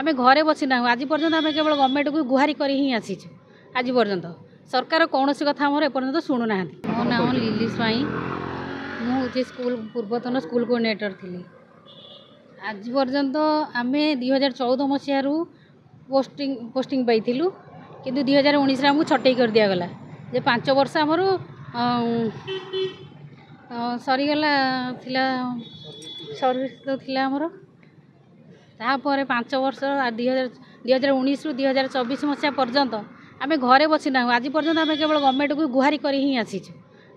ଆମେ ଘରେ ବସି ନାହୁଁ ଆଜି ପର୍ଯ୍ୟନ୍ତ ଆମେ କେବଳ ଗଭର୍ଣ୍ଣମେଣ୍ଟକୁ ଗୁହାରି କରି ହିଁ ଆସିଛୁ ଆଜି ପର୍ଯ୍ୟନ୍ତ ସରକାର କୌଣସି କଥା ଆମର ଏପର୍ଯ୍ୟନ୍ତ ଶୁଣୁନାହାନ୍ତି ମୋ ନାମ ଲିଲି ସ୍ୱାଇଁ ମୁଁ ହେଉଛି ସ୍କୁଲ ପୂର୍ବତନ ସ୍କୁଲ କୋଡ଼ିନେଟର ଥିଲି ଆଜି ପର୍ଯ୍ୟନ୍ତ ଆମେ ଦୁଇ ହଜାର ଚଉଦ ମସିହାରୁ ପୋଷ୍ଟିଂ ପୋଷ୍ଟିଂ ପାଇଥିଲୁ କିନ୍ତୁ ଦୁଇ ହଜାର ଉଣେଇଶରେ ଆମକୁ ଛଟେଇ କରି ଦିଆଗଲା ଯେ ପାଞ୍ଚ ବର୍ଷ ଆମର ସରିଗଲା ଥିଲା ସର୍ଭିସ୍ ତ ଥିଲା ଆମର ତାପରେ ପାଞ୍ଚ ବର୍ଷ ଦୁଇ ହଜାର ଦୁଇ ହଜାର ଉଣେଇଶରୁ ଦୁଇ ହଜାର ଚବିଶ ମସିହା ପର୍ଯ୍ୟନ୍ତ ଆମେ ଘରେ ବସି ନାହୁଁ ଆଜି ପର୍ଯ୍ୟନ୍ତ ଆମେ କେବଳ ଗଭର୍ଣ୍ଣମେଣ୍ଟକୁ ଗୁହାରି କରି ହିଁ ଆସିଛୁ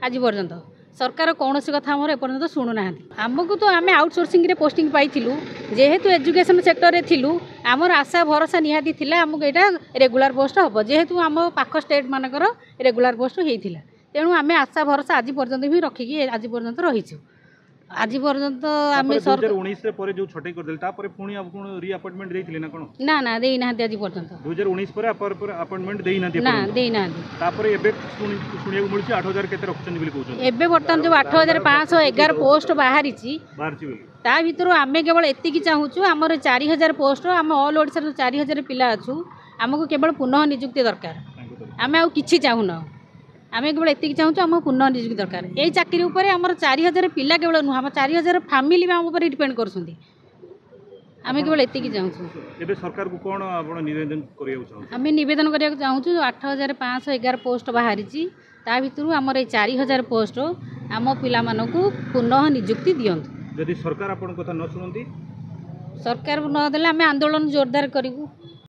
ଆଜି ପର୍ଯ୍ୟନ୍ତ ସରକାର କୌଣସି କଥା ଆମର ଏପର୍ଯ୍ୟନ୍ତ ଶୁଣୁନାହାନ୍ତି ଆମକୁ ତ ଆମେ ଆଉଟସୋର୍ସିଂରେ ପୋଷ୍ଟିଂ ପାଇଥିଲୁ ଯେହେତୁ ଏଜୁକେସନ୍ ସେକ୍ଟରରେ ଥିଲୁ ଆମର ଆଶା ଭରସା ନିହାତି ଥିଲା ଆମକୁ ଏଇଟା ରେଗୁଲାର ପୋଷ୍ଟ ହେବ ଯେହେତୁ ଆମ ପାଖ ଷ୍ଟେଟ୍ମାନଙ୍କର ରେଗୁଲାର ପୋଷ୍ଟ ହେଇଥିଲା ତେଣୁ ଆମେ ଆଶା ଭରସା ଆଜି ପର୍ଯ୍ୟନ୍ତ ବି ରଖିକି ଆଜି ପର୍ଯ୍ୟନ୍ତ ରହିଛୁ আজি পর্যন্ত আমি সরকার 2019 রে পরে যে ছটাই করে দিল তারপরে পুনি আপন রি অ্যাপয়েন্টমেন্ট দেইছিলে না কোন না না দেই না আজি পর্যন্ত 2019 পরে আপর পরে অ্যাপয়েন্টমেন্ট দেই না না দেই না তারপরে এবে শুনি শুনিବାକୁ মিলুছি 8000 কেতে রাখছেন বলি কହୁଛନ୍ତି এবে বর্তমান যে 8511 পোস্ট বাহারিছি বাহারিছি বলি তা ভিতর আমি কেবল এতিকি চাহুছু আমার 4000 পোস্ট আম অল ওড়িশার 4000 পিলা আছু আমাকে কেবল পুনঃ নিযুক্তি দরকার আমি আর কিছু চাহু না আমি কেবল এতিকি চাহুଛୁ ଆମକୁ ପୁନଃନିଯୁକ୍ତି ଦରକାର ଏଇ ଚାକିରି ଉପରେ ଆମର ଚାରି ହଜାର ପିଲା କେବଳ ନୁହଁ ଆମ ଚାରି ହଜାର ଫ୍ୟାମିଲି ବି ଆମ ଉପରେ ଡିପେଣ୍ଡ କରୁଛନ୍ତି ଆମେ କେବଳ ଏତିକି ଚାହୁଁଛୁ ଏବେ ସରକାରକୁ କ'ଣ ଆପଣ ନିବେଦନ କରିବାକୁ ଚାହୁଁଛୁ ଆମେ ନିବେଦନ କରିବାକୁ ଚାହୁଁଛୁ ଆଠ ହଜାର ପାଞ୍ଚଶହ ଏଗାର ପୋଷ୍ଟ ବାହାରିଛି ତା ଭିତରୁ ଆମର ଏଇ ଚାରି ହଜାର ପୋଷ୍ଟ ଆମ ପିଲାମାନଙ୍କୁ ପୁନଃ ନିଯୁକ୍ତି ଦିଅନ୍ତୁ ଯଦି ସରକାର ଆପଣଙ୍କ କଥା ନ ଶୁଣନ୍ତି ସରକାର ନ ଦେଲେ ଆମେ ଆନ୍ଦୋଳନ ଜୋରଦାର କରିବୁ